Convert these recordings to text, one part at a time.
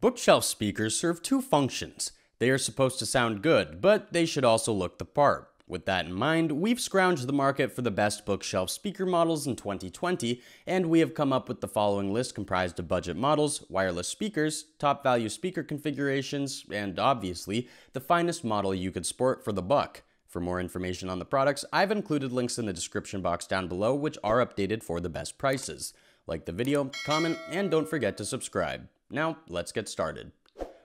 Bookshelf speakers serve two functions. They are supposed to sound good, but they should also look the part. With that in mind, we've scrounged the market for the best bookshelf speaker models in 2020, and we have come up with the following list comprised of budget models, wireless speakers, top value speaker configurations, and obviously, the finest model you could sport for the buck. For more information on the products, I've included links in the description box down below, which are updated for the best prices. Like the video, comment, and don't forget to subscribe. Now, let's get started.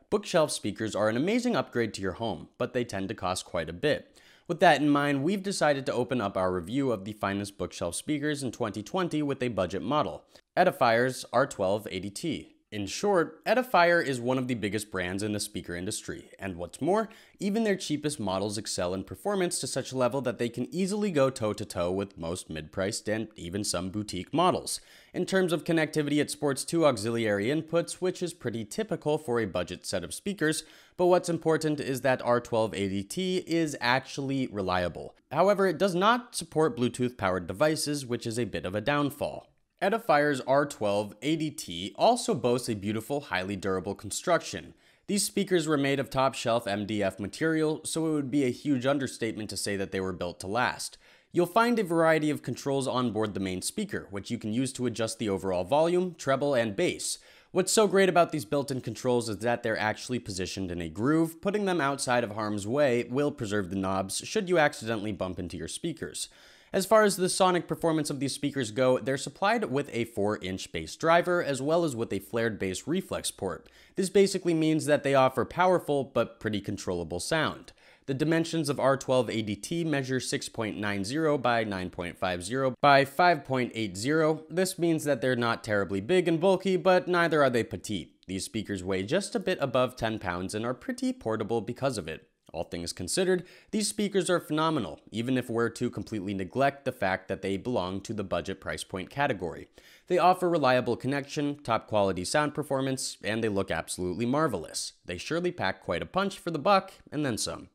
Bookshelf speakers are an amazing upgrade to your home, but they tend to cost quite a bit. With that in mind, we've decided to open up our review of the finest bookshelf speakers in 2020 with a budget model, Edifier's R1280T. In short, Edifier is one of the biggest brands in the speaker industry, and what's more, even their cheapest models excel in performance to such a level that they can easily go toe to toe with most mid priced and even some boutique models. In terms of connectivity, it sports two auxiliary inputs, which is pretty typical for a budget set of speakers, but what's important is that R1280T is actually reliable. However, it does not support Bluetooth powered devices, which is a bit of a downfall. Edifier's R1280T also boasts a beautiful, highly durable construction. These speakers were made of top shelf MDF material, so it would be a huge understatement to say that they were built to last. You'll find a variety of controls on board the main speaker, which you can use to adjust the overall volume, treble, and bass. What's so great about these built-in controls is that they're actually positioned in a groove, putting them outside of harm's way will preserve the knobs should you accidentally bump into your speakers. As far as the sonic performance of these speakers go, they're supplied with a 4-inch bass driver as well as with a flared bass reflex port. This basically means that they offer powerful but pretty controllable sound. The dimensions of R1280T measure 6.90 by 9.50 by 5.80. This means that they're not terribly big and bulky, but neither are they petite. These speakers weigh just a bit above 10 pounds and are pretty portable because of it. All things considered, these speakers are phenomenal, even if we're to completely neglect the fact that they belong to the budget price point category. They offer reliable connection, top quality sound performance, and they look absolutely marvelous. They surely pack quite a punch for the buck, and then some.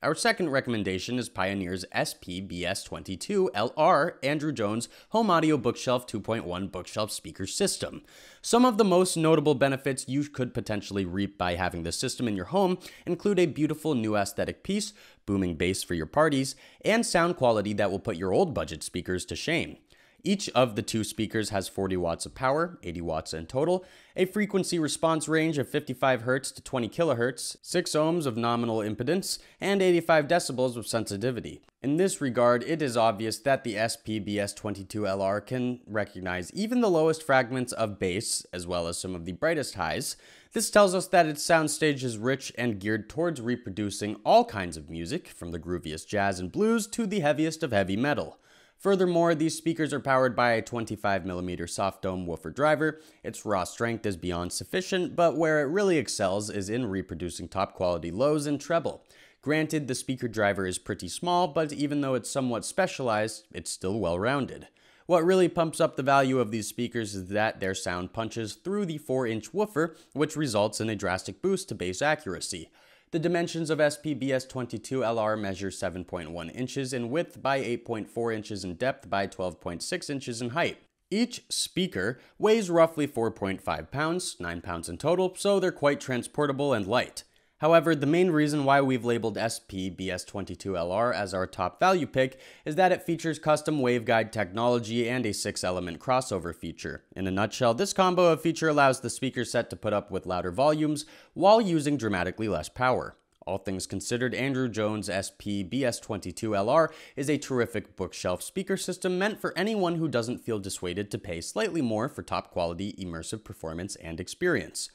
Our second recommendation is Pioneer's SPBS22LR Andrew Jones Home Audio Bookshelf 2.1 Bookshelf Speaker System. Some of the most notable benefits you could potentially reap by having this system in your home include a beautiful new aesthetic piece, booming bass for your parties, and sound quality that will put your old budget speakers to shame. Each of the two speakers has 40 watts of power, 80 watts in total, a frequency response range of 55 Hz to 20 kHz, 6 ohms of nominal impedance, and 85 decibels of sensitivity. In this regard, it is obvious that the SPBS22LR can recognize even the lowest fragments of bass, as well as some of the brightest highs. This tells us that its soundstage is rich and geared towards reproducing all kinds of music, from the grooviest jazz and blues to the heaviest of heavy metal. Furthermore, these speakers are powered by a 25mm soft dome woofer driver. Its raw strength is beyond sufficient, but where it really excels is in reproducing top quality lows and treble. Granted, the speaker driver is pretty small, but even though it's somewhat specialized, it's still well rounded. What really pumps up the value of these speakers is that their sound punches through the 4 inch woofer, which results in a drastic boost to bass accuracy. The dimensions of SPBS22LR measure 7.1 inches in width by 8.4 inches in depth by 12.6 inches in height. Each speaker weighs roughly 4.5 pounds, 9 pounds in total, so they're quite transportable and light. However, the main reason why we've labeled SP BS22LR as our top value pick is that it features custom waveguide technology and a 6-element crossover feature. In a nutshell, this combo of feature allows the speaker set to put up with louder volumes while using dramatically less power. All things considered, Andrew Jones SP BS22LR is a terrific bookshelf speaker system meant for anyone who doesn't feel dissuaded to pay slightly more for top quality immersive performance and experience.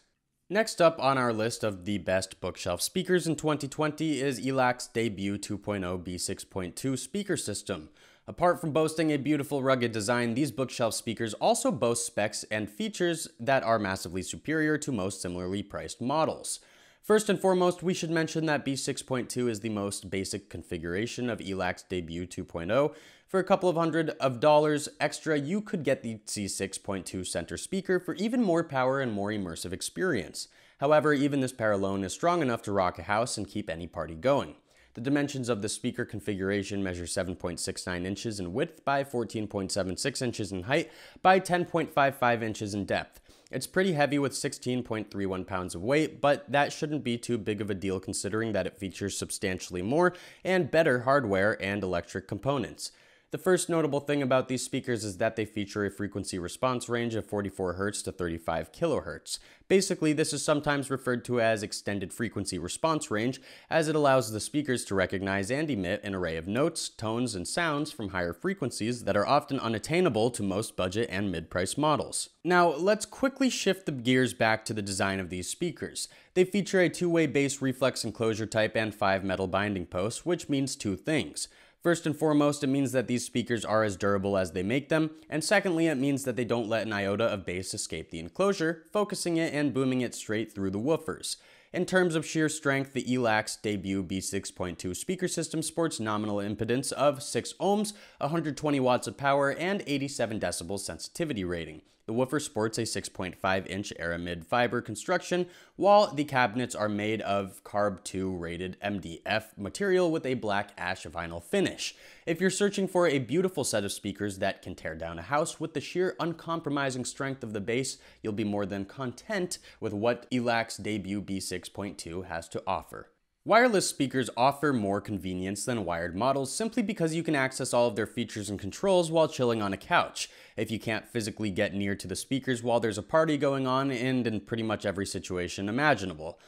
Next up on our list of the best bookshelf speakers in 2020 is ELAC's debut 2.0 B6.2 speaker system. Apart from boasting a beautiful rugged design, these bookshelf speakers also boast specs and features that are massively superior to most similarly priced models. First and foremost, we should mention that B6.2 is the most basic configuration of ELAC's debut 2.0. For a couple of hundred of dollars extra, you could get the C6.2 center speaker for even more power and more immersive experience. However, even this pair alone is strong enough to rock a house and keep any party going. The dimensions of the speaker configuration measure 7.69 inches in width by 14.76 inches in height by 10.55 inches in depth. It's pretty heavy with 16.31 pounds of weight, but that shouldn't be too big of a deal considering that it features substantially more and better hardware and electric components. The first notable thing about these speakers is that they feature a frequency response range of 44 Hz to 35 kHz. Basically, this is sometimes referred to as extended frequency response range, as it allows the speakers to recognize and emit an array of notes, tones, and sounds from higher frequencies that are often unattainable to most budget and mid-price models. Now, let's quickly shift the gears back to the design of these speakers. They feature a two-way bass reflex enclosure type and five metal binding posts, which means two things. First and foremost, it means that these speakers are as durable as they make them, and secondly, it means that they don't let an iota of bass escape the enclosure, focusing it and booming it straight through the woofers. In terms of sheer strength, the ELAC's debut B6.2 speaker system sports nominal impedance of 6 ohms, 120 watts of power, and 87 decibels sensitivity rating. The woofer sports a 6.5 inch aramid fiber construction, while the cabinets are made of CARB 2 rated MDF material with a black ash vinyl finish. If you're searching for a beautiful set of speakers that can tear down a house with the sheer uncompromising strength of the bass, you'll be more than content with what ELAC's Debut B6.2 has to offer. Wireless speakers offer more convenience than wired models simply because you can access all of their features and controls while chilling on a couch. If you can't physically get near to the speakers while there's a party going on and in pretty much every situation imaginable.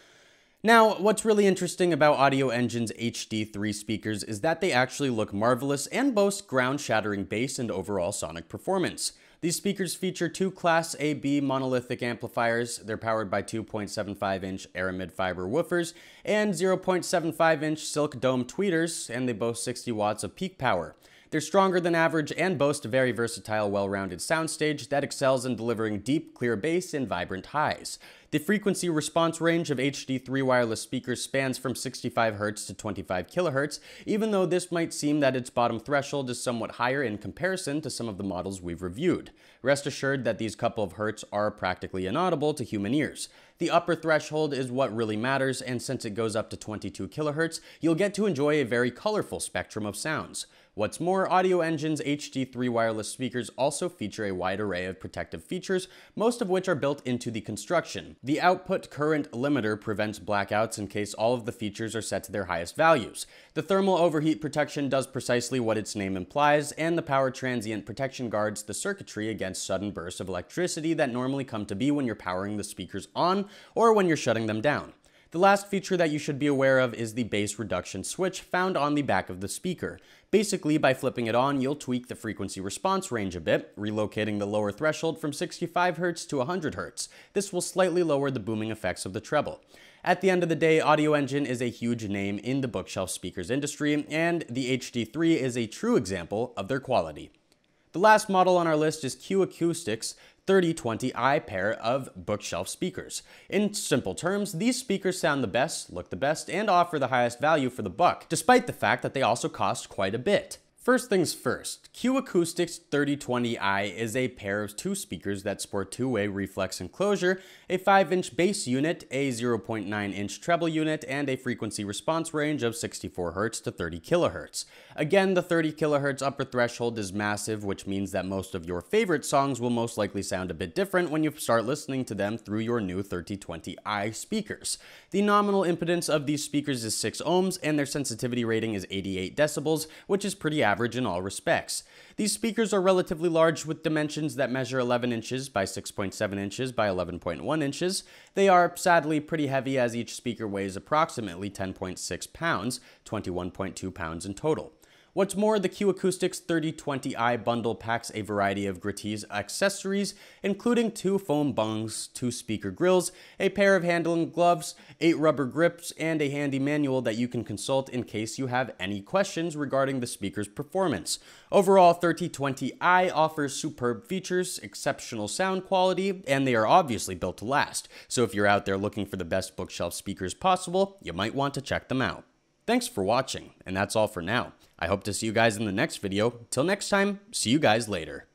Now, what's really interesting about Audioengine's HD3 speakers is that they actually look marvelous and boast ground-shattering bass and overall sonic performance. These speakers feature two Class AB monolithic amplifiers. They're powered by 2.75 inch aramid fiber woofers and 0.75 inch silk dome tweeters, and they boast 60 watts of peak power. They're stronger than average and boast a very versatile, well-rounded soundstage that excels in delivering deep, clear bass and vibrant highs. The frequency response range of HD3 wireless speakers spans from 65 Hz to 25 kHz, even though this might seem that its bottom threshold is somewhat higher in comparison to some of the models we've reviewed. Rest assured that these couple of hertz are practically inaudible to human ears. The upper threshold is what really matters, and since it goes up to 22 kHz, you'll get to enjoy a very colorful spectrum of sounds. What's more, Audioengine's HD3 wireless speakers also feature a wide array of protective features, most of which are built into the construction. The output current limiter prevents blackouts in case all of the features are set to their highest values. The thermal overheat protection does precisely what its name implies, and the power transient protection guards the circuitry against sudden bursts of electricity that normally come to be when you're powering the speakers on or when you're shutting them down. The last feature that you should be aware of is the bass reduction switch found on the back of the speaker. Basically, by flipping it on, you'll tweak the frequency response range a bit, relocating the lower threshold from 65 Hz to 100 Hz. This will slightly lower the booming effects of the treble. At the end of the day, Audioengine is a huge name in the bookshelf speakers industry, and the HD3 is a true example of their quality. The last model on our list is Q Acoustics, 3020i pair of bookshelf speakers. In simple terms, these speakers sound the best, look the best, and offer the highest value for the buck, despite the fact that they also cost quite a bit. First things first, Q Acoustics 3020i is a pair of two speakers that sport two-way reflex enclosure, a 5-inch bass unit, a 0.9-inch treble unit, and a frequency response range of 64 Hz to 30 kHz. Again, the 30 kHz upper threshold is massive, which means that most of your favorite songs will most likely sound a bit different when you start listening to them through your new 3020i speakers. The nominal impedance of these speakers is 6 ohms, and their sensitivity rating is 88 decibels, which is pretty average average in all respects. These speakers are relatively large with dimensions that measure 11 inches by 6.7 inches by 11.1 inches. They are sadly pretty heavy as each speaker weighs approximately 10.6 pounds, 21.2 pounds in total. What's more, the Q Acoustics 3020i bundle packs a variety of Gratis accessories, including two foam bungs, two speaker grills, a pair of handling gloves, eight rubber grips, and a handy manual that you can consult in case you have any questions regarding the speaker's performance. Overall, 3020i offers superb features, exceptional sound quality, and they are obviously built to last. So if you're out there looking for the best bookshelf speakers possible, you might want to check them out. Thanks for watching, and that's all for now. I hope to see you guys in the next video. Till next time, see you guys later.